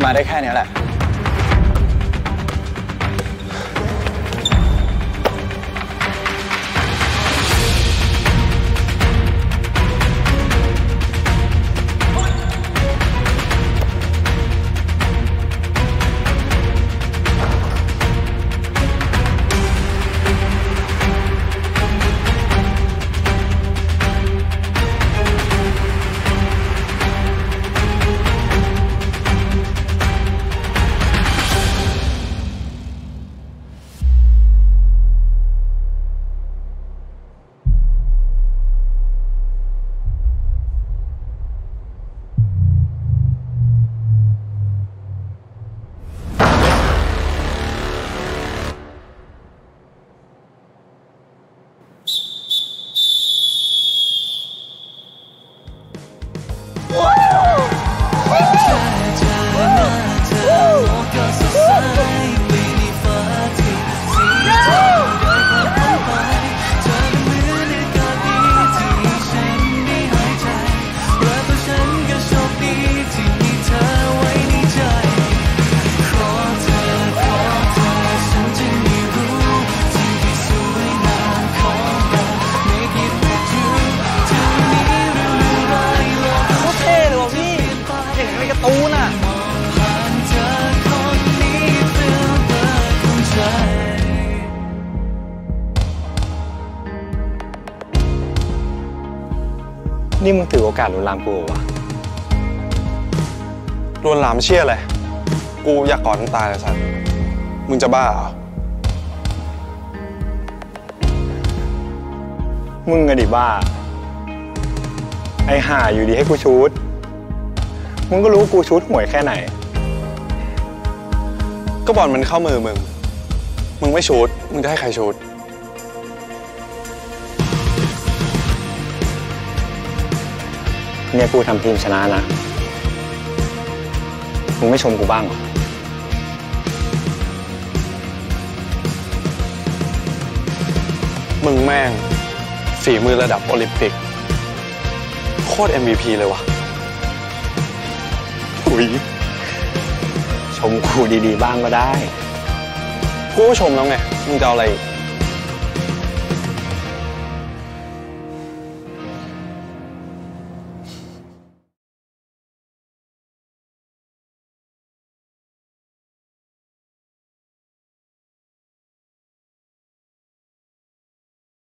买来看你来。 การ์ตูนอะนี่มึงถือโอกาสลวนลามกูเหรอวะลวนลามเชี่ยเลย กูอยากกอดมึงตายเลยสัตว์มึงจะบ้าเหรอ มึงอะดิบ้า ไอห่าอยู่ดีให้กูชูด มึงก็รู้กูชูดห่วยแค่ไหน ก็บอลมันเข้ามือมึง มึงไม่ชูดมึงจะให้ใครชูดเนี่ยกูทำทีมชนะนะ มึงไม่ชมกูบ้างเหรอมึงแม่งฝีมือระดับโอลิมปิก โคตร MVP เลยว่ะ อุ้ยชมครูดีๆบ้างก็ได้ กูก็ชมแล้วไง มึงจะเอาอะไรอีก